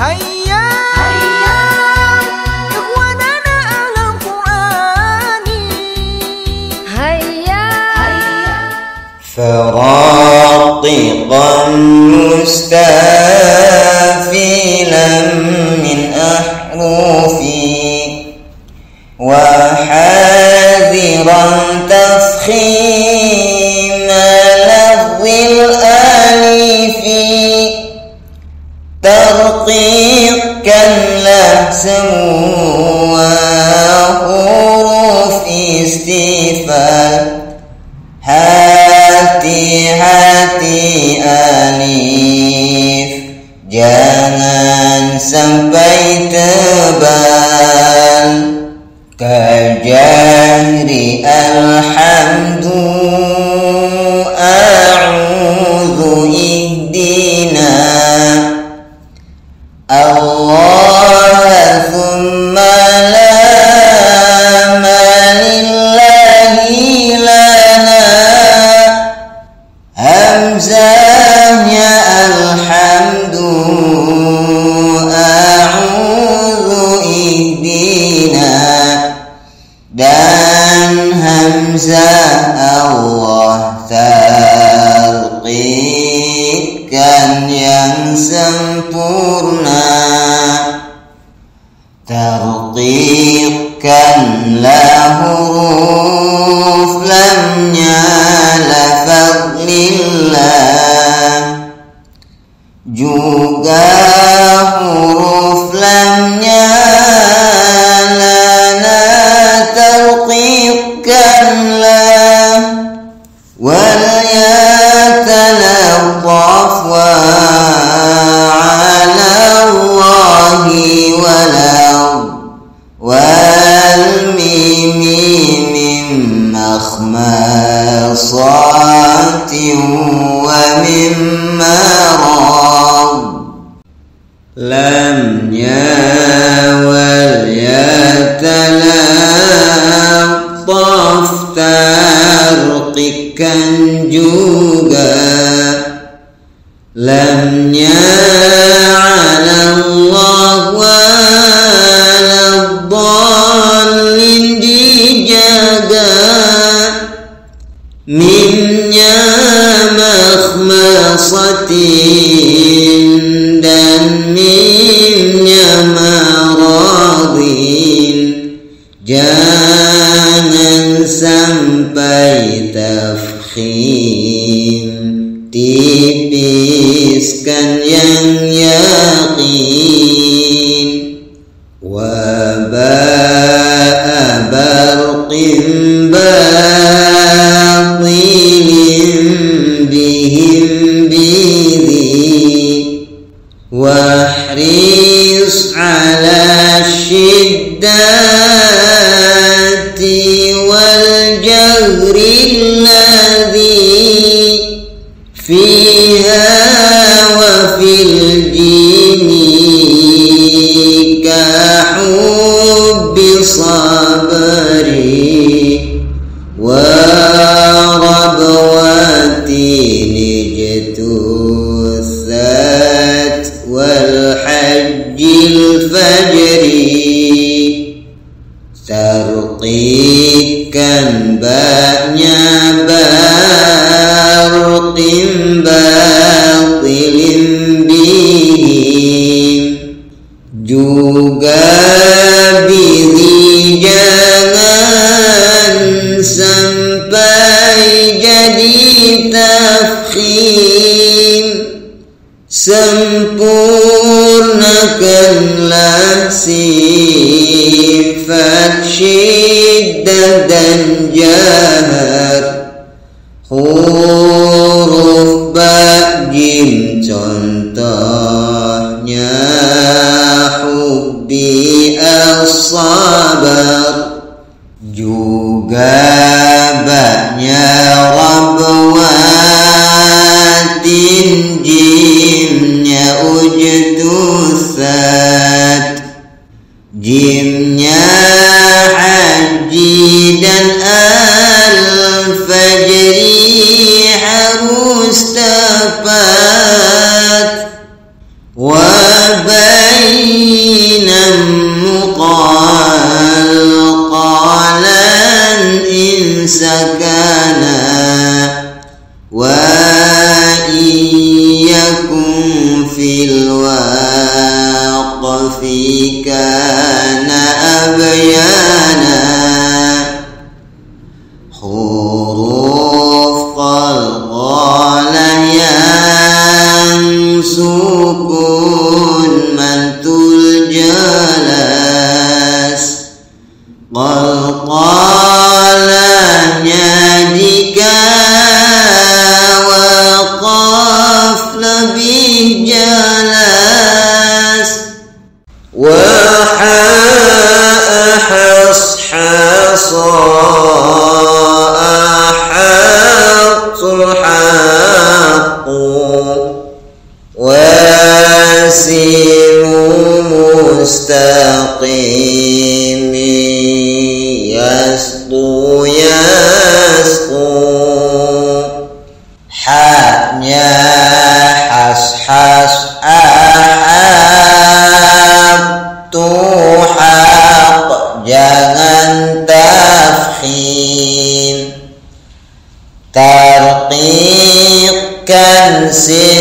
هيا إخواننا أهل القرآن هيا فراتقا مستافلا من أحرفي وحاذرا تفخيم كاللهسم وحروف استفال hati hati alif jangan sampai tebal kajahri alhamdu ihdina dan hamzah Allah talqikan yang sempurna Tarqiqkanlah huruf lamnya telah tartikan juga. Lamnya ala Allah wa dhalin dijaga. Minnya makhmasatin yakin وباء برق باطل بهم بذي. واحرص على الشدات والجهر sempurnakanlah sifat syiddah dan jahar huruf ba jim contohnya hubbi as-sabar juga baknya rabwatin Wow. wasimu mustaqimi yasdu yasdu haknya has has ahab tuhaq jangan tafhim. Tarqiqkan sih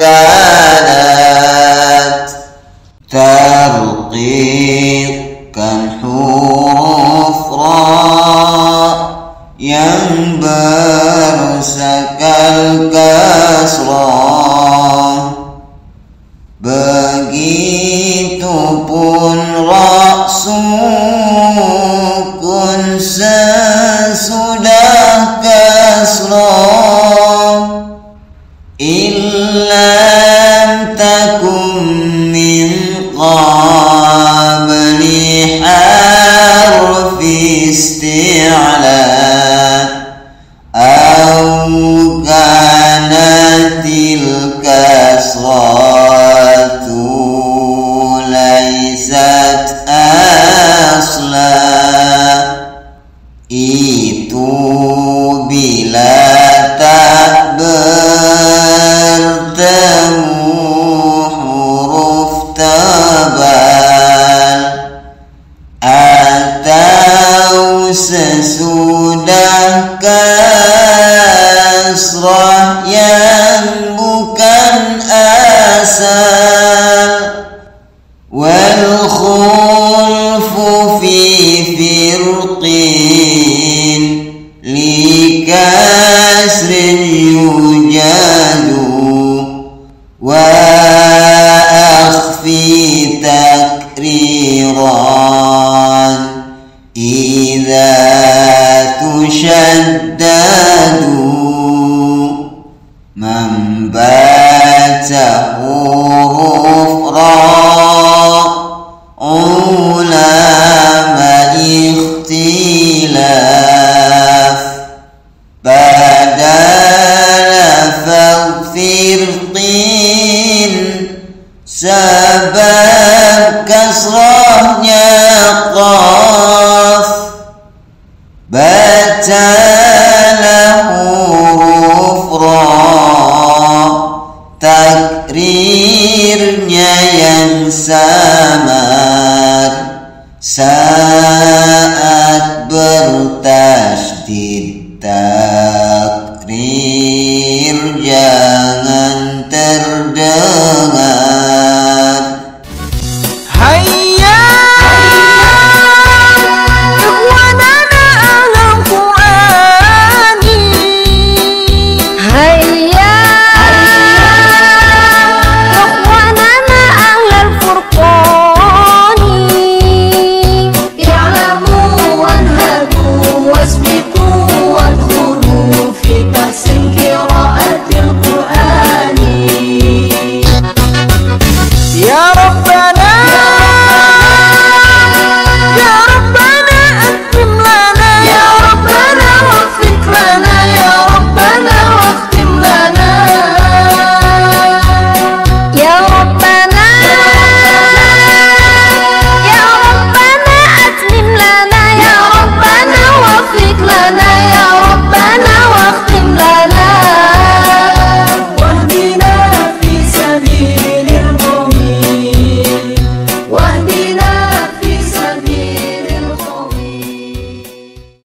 كانت ترقي كالحور صفراء ينبرس كالكسرى begitu pun rasul على ازدادوا من بات غفرا علام اختلاف بدل فاغفر قيل سلام sa